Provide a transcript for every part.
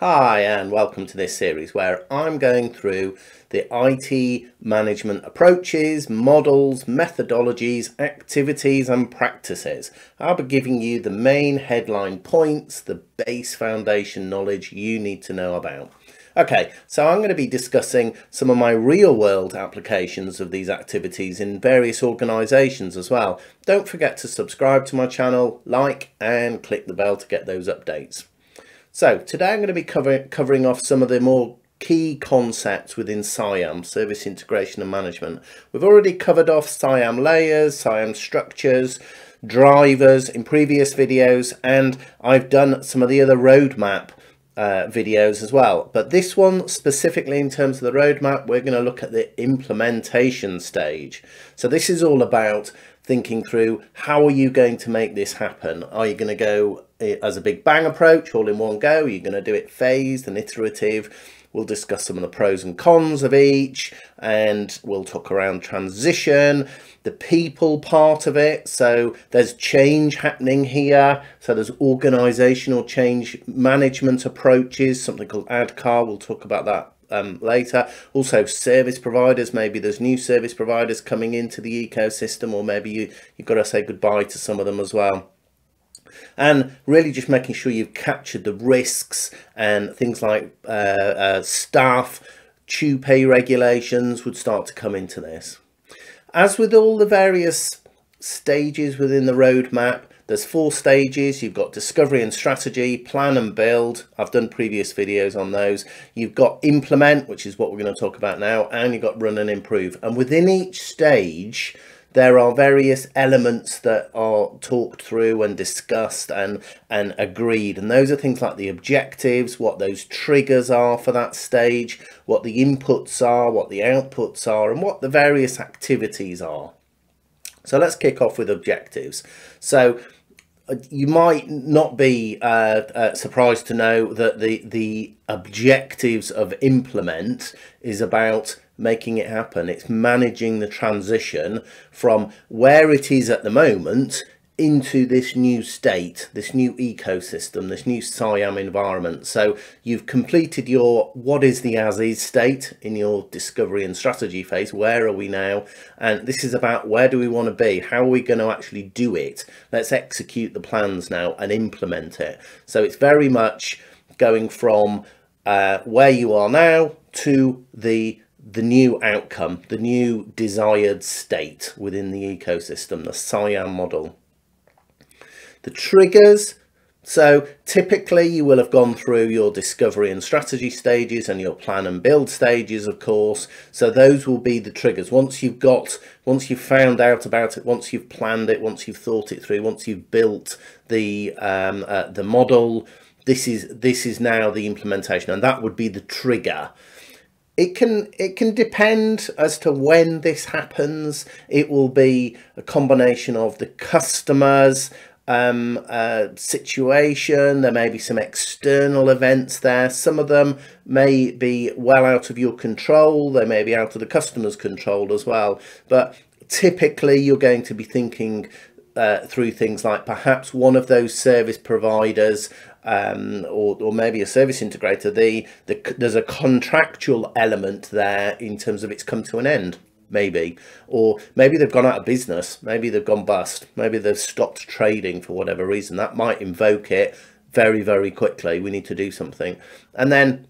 Hi and welcome to this series where I'm going through the IT management approaches, models, methodologies, activities and practices. I'll be giving you the main headline points, the base foundation knowledge you need to know about. Okay, so I'm going to be discussing some of my real world applications of these activities in various organisations as well. Don't forget to subscribe to my channel, like and click the bell to get those updates. So today I'm going to be cover covering off some of the more key concepts within SIAM, Service Integration and Management. We've already covered off SIAM layers, SIAM structures, drivers in previous videos, and I've done some of the other roadmap uh, videos as well. But this one specifically in terms of the roadmap, we're going to look at the implementation stage. So this is all about thinking through how are you going to make this happen? Are you going to go as a big bang approach all in one go? You're going to do it phased and iterative. We'll discuss some of the pros and cons of each and we'll talk around transition, the people part of it. So there's change happening here. So there's organizational change management approaches, something called ADKAR. We'll talk about that um, later. Also service providers, maybe there's new service providers coming into the ecosystem or maybe you, you've got to say goodbye to some of them as well and really just making sure you've captured the risks and things like uh, uh, staff pay regulations would start to come into this. As with all the various stages within the roadmap, there's four stages. You've got discovery and strategy, plan and build. I've done previous videos on those. You've got implement, which is what we're going to talk about now, and you've got run and improve. And within each stage, there are various elements that are talked through and discussed and and agreed. And those are things like the objectives what those triggers are for that stage what the inputs are what the outputs are and what the various activities are. So let's kick off with objectives. So uh, you might not be uh, uh, surprised to know that the the objectives of implement is about making it happen. It's managing the transition from where it is at the moment into this new state, this new ecosystem, this new SIAM environment. So you've completed your what is the as is state in your discovery and strategy phase. Where are we now? And this is about where do we want to be? How are we going to actually do it? Let's execute the plans now and implement it. So it's very much going from uh, where you are now to the the new outcome, the new desired state within the ecosystem, the SIAM model. The triggers, so typically you will have gone through your discovery and strategy stages and your plan and build stages, of course. So those will be the triggers. Once you've got, once you've found out about it, once you've planned it, once you've thought it through, once you've built the, um, uh, the model, this is, this is now the implementation and that would be the trigger it can it can depend as to when this happens. It will be a combination of the customers um, uh, situation. There may be some external events there. Some of them may be well out of your control. They may be out of the customer's control as well. But typically you're going to be thinking uh, through things like perhaps one of those service providers um, or, or maybe a service integrator, the, the, there's a contractual element there in terms of it's come to an end, maybe. Or maybe they've gone out of business, maybe they've gone bust, maybe they've stopped trading for whatever reason. That might invoke it very, very quickly. We need to do something. And then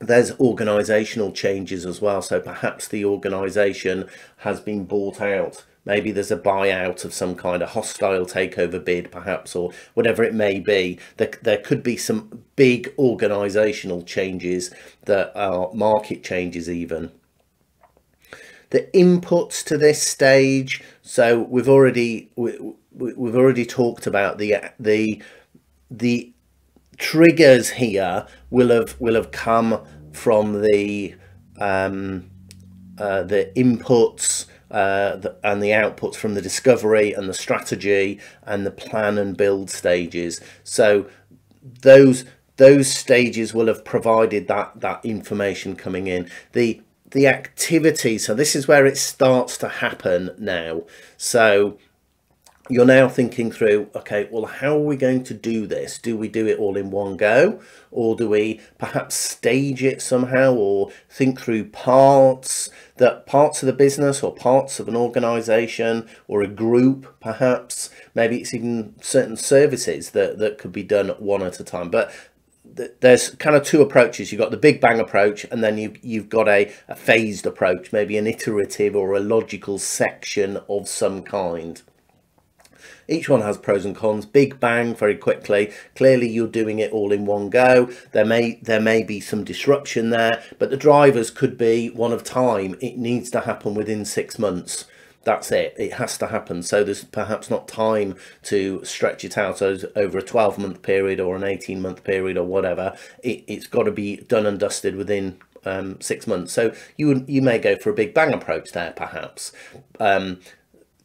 there's organizational changes as well. So perhaps the organization has been bought out Maybe there's a buyout of some kind of hostile takeover bid, perhaps, or whatever it may be. There, there could be some big organisational changes that are market changes, even. The inputs to this stage. So we've already we, we've already talked about the the the triggers here will have will have come from the um, uh, the inputs uh, the, and the outputs from the discovery and the strategy and the plan and build stages. So those those stages will have provided that that information coming in. The the activity, so this is where it starts to happen now. So you're now thinking through okay well how are we going to do this do we do it all in one go or do we perhaps stage it somehow or think through parts that parts of the business or parts of an organization or a group perhaps maybe it's even certain services that that could be done one at a time but there's kind of two approaches. You've got the big bang approach, and then you, you've got a, a phased approach, maybe an iterative or a logical section of some kind. Each one has pros and cons. Big bang very quickly. Clearly you're doing it all in one go. There may there may be some disruption there, but the drivers could be one of time. It needs to happen within six months that's it it has to happen so there's perhaps not time to stretch it out over a 12 month period or an 18 month period or whatever it, has got to be done and dusted within um, six months so you you may go for a big bang approach there perhaps um,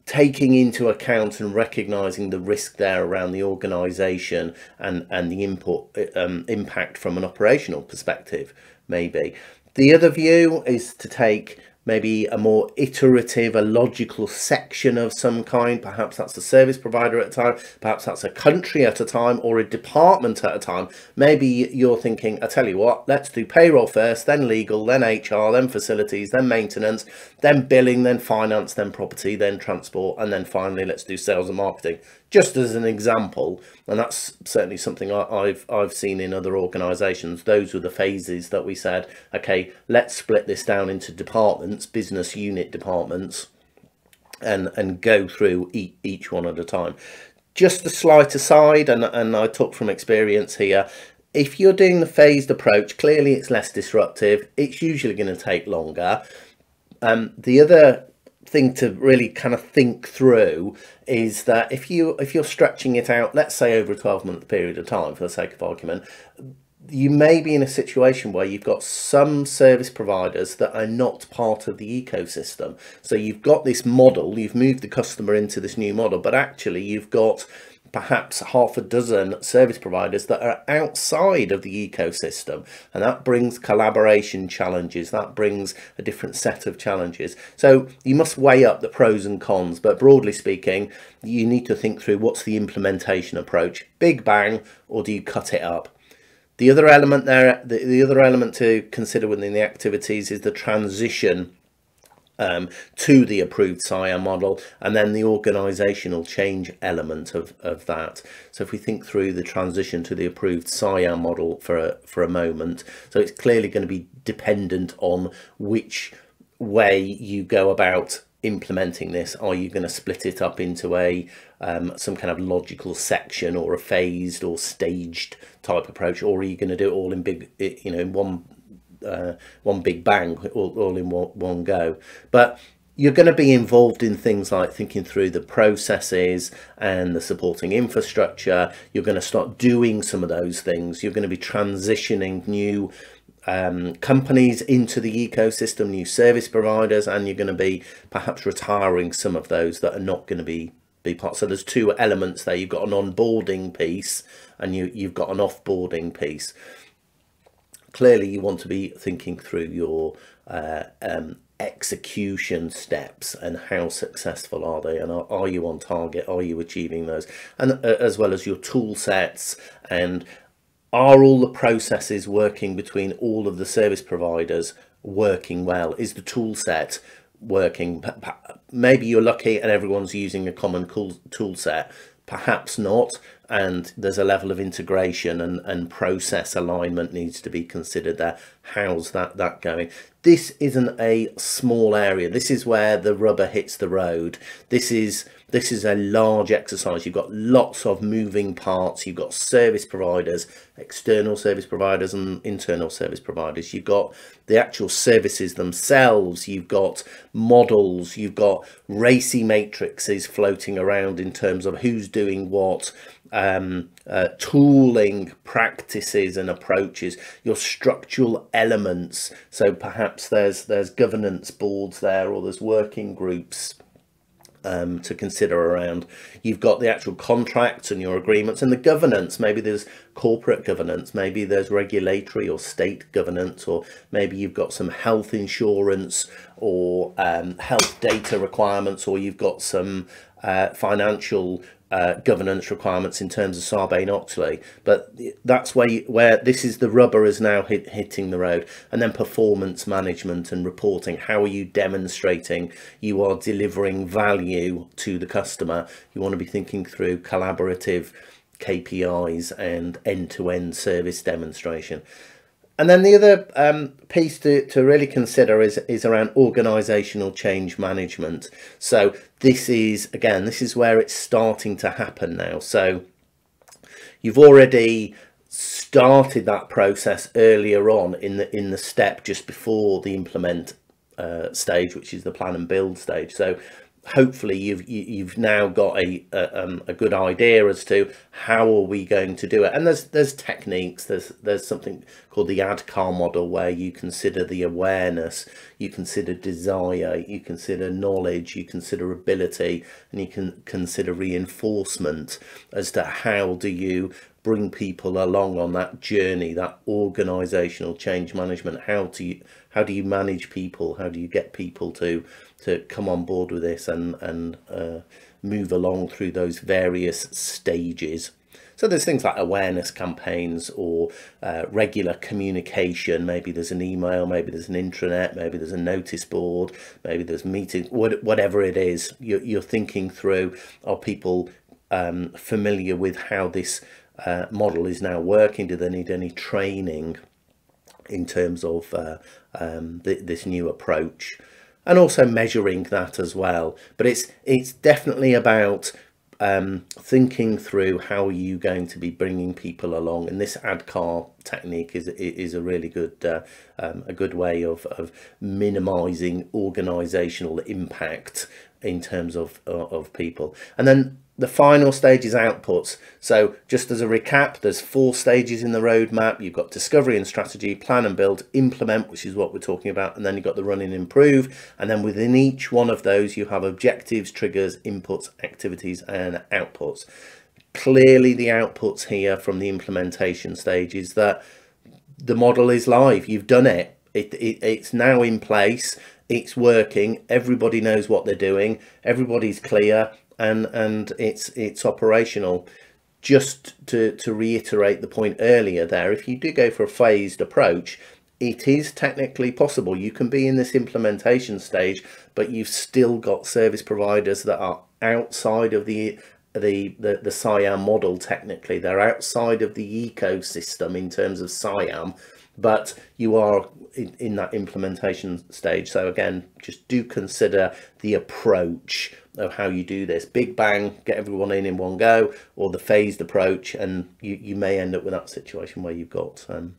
taking into account and recognizing the risk there around the organization and and the input um, impact from an operational perspective maybe. The other view is to take maybe a more iterative, a logical section of some kind. Perhaps that's a service provider at a time, perhaps that's a country at a time or a department at a time. Maybe you're thinking, I tell you what, let's do payroll first, then legal, then HR, then facilities, then maintenance, then billing, then finance, then property, then transport, and then finally let's do sales and marketing just as an example, and that's certainly something I, have I've seen in other organisations. Those were the phases that we said, okay, let's split this down into departments, business unit departments, and and go through each, each one at a time. Just a slight aside, and and I talk from experience here. If you're doing the phased approach, clearly it's less disruptive. It's usually going to take longer. Um, the other thing to really kind of think through is that if you if you're stretching it out let's say over a 12 month period of time for the sake of argument you may be in a situation where you've got some service providers that are not part of the ecosystem. So you've got this model you've moved the customer into this new model but actually you've got perhaps half a dozen service providers that are outside of the ecosystem. And that brings collaboration challenges. That brings a different set of challenges. So you must weigh up the pros and cons. But broadly speaking you need to think through what's the implementation approach. Big bang or do you cut it up? The other element there the, the other element to consider within the activities is the transition um, to the approved SIAM model and then the organizational change element of, of that. So if we think through the transition to the approved SIAM model for a, for a moment, so it's clearly going to be dependent on which way you go about implementing this are you going to split it up into a um, some kind of logical section or a phased or staged type approach or are you going to do it all in big you know in one uh, one big bang all, all in one, one go. But you're going to be involved in things like thinking through the processes and the supporting infrastructure. You're going to start doing some of those things. You're going to be transitioning new um, companies into the ecosystem, new service providers, and you're going to be perhaps retiring some of those that are not going to be be part. So there's two elements there. You've got an onboarding piece and you, you've got an offboarding piece clearly you want to be thinking through your uh, um, execution steps and how successful are they and are, are, you on target? Are you achieving those? And uh, as well as your tool sets and are all the processes working between all of the service providers working well? Is the tool set working? Maybe you're lucky and everyone's using a common tool set. Perhaps not and there's a level of integration and, and process alignment needs to be considered there. How's that that going? This isn't a small area. This is where the rubber hits the road. This is this is a large exercise. You've got lots of moving parts. You've got service providers external service providers and internal service providers. You've got the actual services themselves. You've got models. You've got RACI matrices floating around in terms of who's doing what um, uh, tooling practices and approaches, your structural elements. So perhaps there's there's governance boards there, or there's working groups um, to consider around. You've got the actual contracts and your agreements and the governance. Maybe there's corporate governance, maybe there's regulatory or state governance, or maybe you've got some health insurance or um, health data requirements, or you've got some uh, financial uh, governance requirements in terms of Sarbanes-Oxley, but that's where you, where this is the rubber is now hit, hitting the road, and then performance management and reporting. How are you demonstrating you are delivering value to the customer? You want to be thinking through collaborative KPIs and end-to-end -end service demonstration. And then the other um, piece to, to really consider is, is around organisational change management. So this is, again, this is where it's starting to happen now. So you've already started that process earlier on in the in the step just before the implement uh, stage, which is the plan and build stage. So hopefully you've you've now got a a, um, a, good idea as to how are we going to do it. And there's there's techniques. There's there's something called the ADKAR model where you consider the awareness you consider desire you consider knowledge you consider ability and you can consider reinforcement as to how do you bring people along on that journey that organizational change management. How do you how do you manage people? How do you get people to to come on board with this and and uh, move along through those various stages so there's things like awareness campaigns or uh, regular communication. Maybe there's an email, maybe there's an intranet, maybe there's a notice board, maybe there's meetings, whatever it is. You're, you're thinking through, are people um, familiar with how this uh, model is now working? Do they need any training in terms of uh, um, th this new approach? And also measuring that as well. But it's it's definitely about um, thinking through how are you going to be bringing people along, and this ADKAR technique is is a really good uh, um, a good way of of minimising organisational impact in terms of of people, and then the final stage is outputs. So just as a recap, there's four stages in the roadmap. You've got discovery and strategy, plan and build, implement, which is what we're talking about. And then you've got the run and improve. And then within each one of those, you have objectives, triggers, inputs, activities, and outputs. Clearly the outputs here from the implementation stage is that the model is live. You've done it. it, it it's now in place. It's working. Everybody knows what they're doing. Everybody's clear and and it's it's operational. Just to to reiterate the point earlier there if you do go for a phased approach it is technically possible. You can be in this implementation stage but you've still got service providers that are outside of the the the, the SIAM model technically. They're outside of the ecosystem in terms of SIAM but you are in, in that implementation stage. So again just do consider the approach of how you do this. Big bang, get everyone in in one go, or the phased approach, and you, you may end up with that situation where you've got um,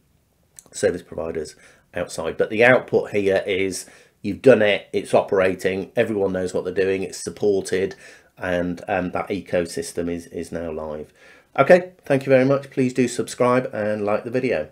service providers outside. But the output here is you've done it, it's operating, everyone knows what they're doing, it's supported, and that ecosystem is, is now live. Okay, thank you very much. Please do subscribe and like the video.